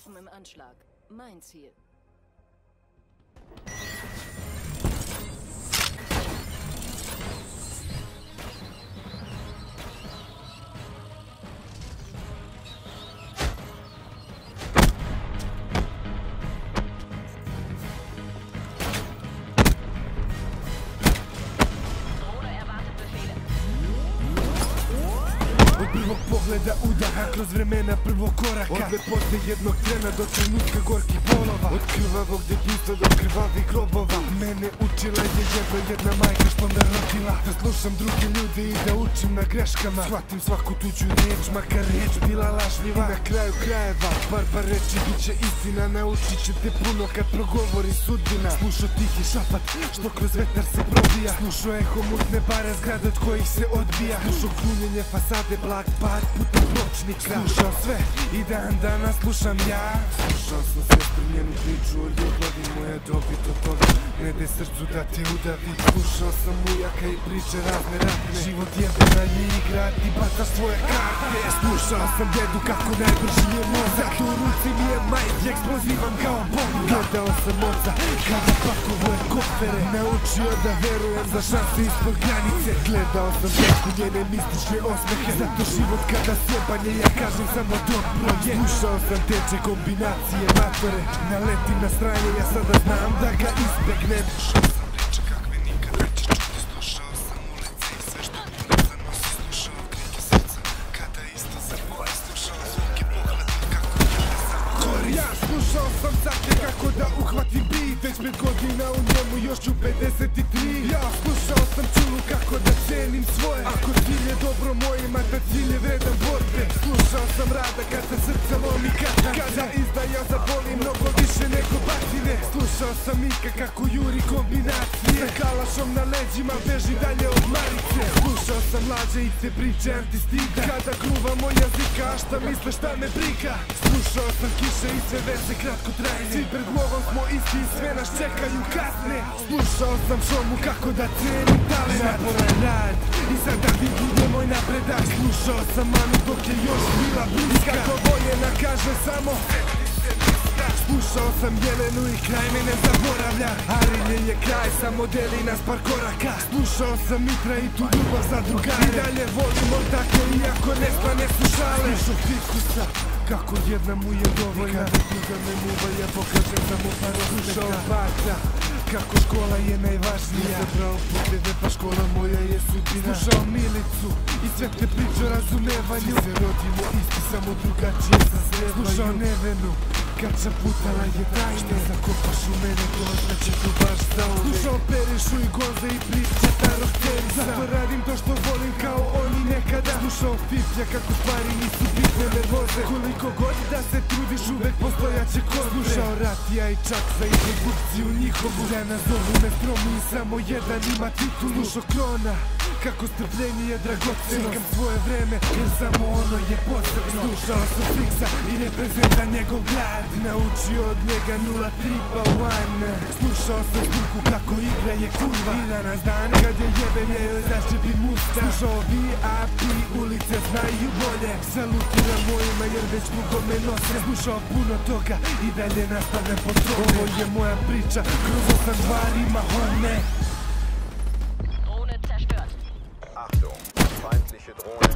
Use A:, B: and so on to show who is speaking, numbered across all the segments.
A: Waffen im Anschlag. Mein Ziel.
B: Prvog pogleda udaha kroz vremena prvog koraka. Od lepote jednog trena do trenutka gorkih bolova Od krvavog djetinjstva do krvavih grobova. Mene učila je jedno jedna majka što me rodila. Da slušam druge ljude i da učim na greškama. Shvatim svaku tuđu riječ, makar riječ bila lažljiva. I na kraju krajeva, bar par reći bit će istina. Naučit će te puno kad progovori sudbina. Slušao tihi šapat što kroz vetar se probija. Slušao eho mutne bare zgrade od kojih se odbija. Slušao grunjenje fasade, blag pad putem pločnika Slušao sve i dan danas slušam ja. Slušao sam sestru njenu priču o ljubavi Moja dobit od toga. Ne de srcu da te udavi. Slušao sam ujaka i priče razne ratne. Život jebena je igra i bacaš svoje karte. Slušao sam dedu kako najbrži je mozak. U ruci mi je majk i eksplozivam kao bomba. Gledao sam oca kada pakovuje kofere. Naučio da verujem za šanse ispod granice. Gledao sam tešku njene mistične osmehe. Zato život kada sjebanje ja kažem samo dobro je. Slušao sam teče kombinacije matore Naletim na stranje ja sada znam da ga izbegnem Slušao sam pogleda kako da uhvatim beat Već pet godina u njemu još ću 53 Ja slušao sam čulu kako da cenim svoje Ako cilj je dobro mojima da cilj je vredan borbe. Slušao sam rada kad se srce lomi katan Kada izdaja zaboli mnogo više nego batine. Slušao sam Mika kako juri kombinacije. Sa kalašom na leđima beži dalje od Marice sam lađe i te priče antistida Kada gruvamo jazika, šta misle šta me briga? Slušao sam kiše i sve veze kratko trajne. Svi pred lovom smo isti i sve nas čekaju kasne. Slušao sam šomu kako da cenim talent. Naporan rad i sada vidim je moj napredak. Slušao sam manu dok je još bila bliska. Kako voljena kaže samo Slušao sam Jelenu i kraj me ne zaboravlja. Arilje je kraj, samo deli nas par koraka. Slušao sam Mitra i tu ljubav za drugare. I dalje volimo tako iako ne stane slušale Slušao Fikusa, kako jedna mu je dovoljna. Nikada druga me muva, ja pokažem da mu par Slušao Bata, kako škola je najvažnija. Zabrao puteve pa škola moja je sudbina. Slušao Milicu i sve te priče o razumevanju. Svi se rodimo isti, samo drugačije sazrevaju Slušao Nevenu, kad zaputala je tajne. Zakopaš u mene, to znači tu baš za uvek Slušao Perišu i Gonza i priče starog Terisa Zato radim to što volim kao oni nekada. Slušao Fiflja kako stvari nisu bitne me voze. Koliko god da se trudiš uvek postojaće kod Slušao Ratija i čak za introdukciju njihovu. Da nazovu me stromu samo jedan ima titulu. Slušao Krona kako strpljenje je dragoceno. Čekam svoje vreme jer samo ono je posebno. Slušao sam Fixa i reprezenta njegov grad Naučio od njega 0-3 pa 1 Slušao sam zvuku kako igra je kurva. I danas dan kad je jebenje joj zaščepi musta Slušao VIP ulice znaju bolje. Salutiram mojima jer već dugo me nose. Slušao puno toga i dalje nastavljam po tome. Ovo je moja priča kroz osam dva rima home
C: feindliche Drohne.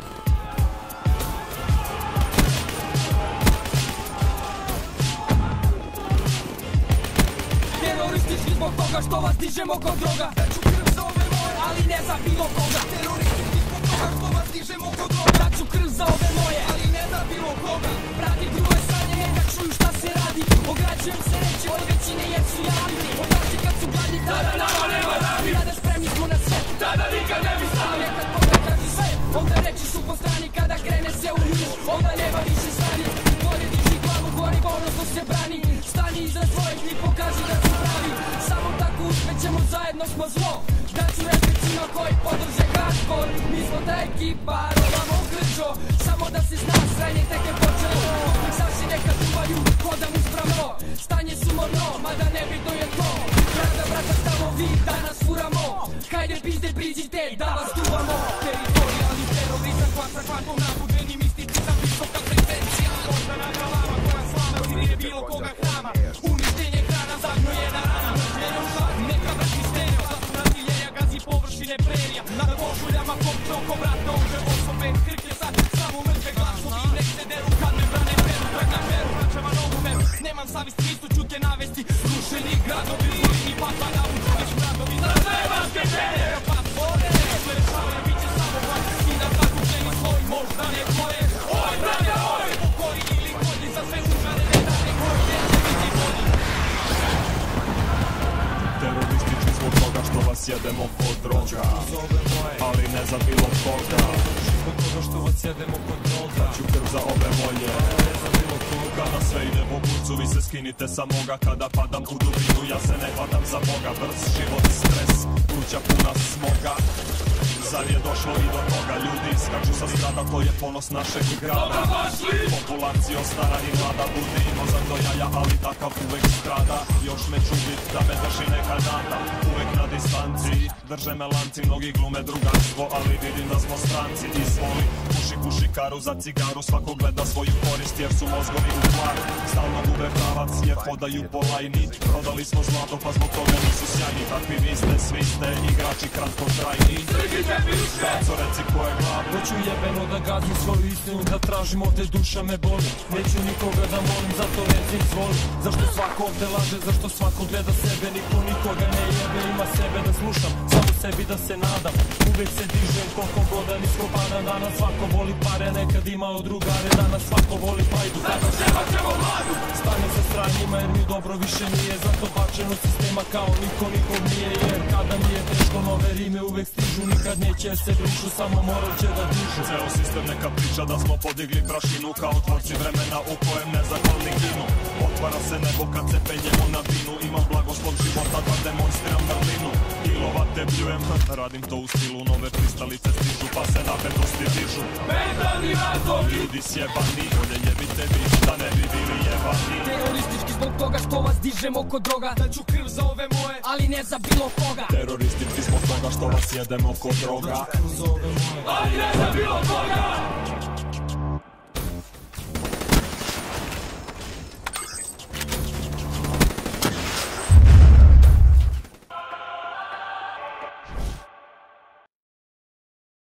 D: Teroristički zbog toga što vas dižemo kod droga. Daću krv za ove moje, ali ne za bilo koga. Zbog toga što vas dižemo droga. Krv za ove moje, ali ne za bilo koga. Druge sanje, da čuju šta se radi. Ograđujem se većine jer su kad su gladni, tada onda reći su po strani Kada krene se u nju, onda nema više stani. Gore diži glavu, gori ponosno se brani. Stani iza svojih i pokaži da su pravi. Samo tako uspećemo, zajedno smo zlo. Daću respekt svima koji podrže hardcore Mi smo ta ekipa,
E: Five, four, nine, four, koga
D: Zbog toga što vas jedemo kod droga
E: Ću krv za ove moje Ne za bilo koga Kada sve ide po kurcu vi se skinite sa moga. Kada padam u dubinu ja se ne hvatam za Boga. Brz život, stres, kuća puna smoga Zar je došlo i do toga? Ljudi iskaču sa strada To je ponos našeg grada. Populacija stara i mlada Budi mozak do jaja Ali takav uvek strada. Još me čudit da me drži neka nada Uvek na distanci. Drže me lanci Mnogi glume drugarstvo Ali vidim da smo stranci. Izvoli Kuši kuši karu za cigaru Svako gleda svoju korist Jer su mozgovi u tvaru Stalno gube pravac Jer hodaju po lajni. Prodali smo zlato pa zbog toga nisu sjajni. Takvi vi ste, svi ste Igrači kratkotrajni Daco reci ko je glavni
D: Hoću jebeno da gazim svoju istinu Da tražim ovde duša me boli. Neću nikoga da molim Zato reci izvoli Zašto svako ovde laže Zašto svako gleda sebe? Niko nikoga ne jebe Ima sebe da slušam. Samo sebi da se nadam. Uvek se dižem koliko god da nisko pada. Danas svako voli pare Nekad imao drugare. Danas svako voli pajdu Zato ševat ćemo vladu! Stane sa stranjima jer mi dobro više nije. Zato bačeno sistema kao niko nikom nije. Jer kada mi je teško nove rime uvek stižu Nikad neće se brišu Samo morat će da dižu.
E: Ceo sistem neka priča da smo podigli prašinu Kao tvorci vremena u kojem nezakonni ginu Otvara se nebo kad se penjemo na binu Imam blagoslov života da demonstriram vrlinu. Kilovate pljujem, radim to u stilu Nove pristalice stižu pa se napetosti dižu.
D: Mentalni razovi
E: Ljudi sjebani, bolje jebite vi da ne bi bili jebani
D: zbog toga što vas dižemo kod droga. Da ću krv za ove moje Ali ne za bilo koga.
E: Teroristički zbog toga što vas jedemo kod droga.
D: Ali ne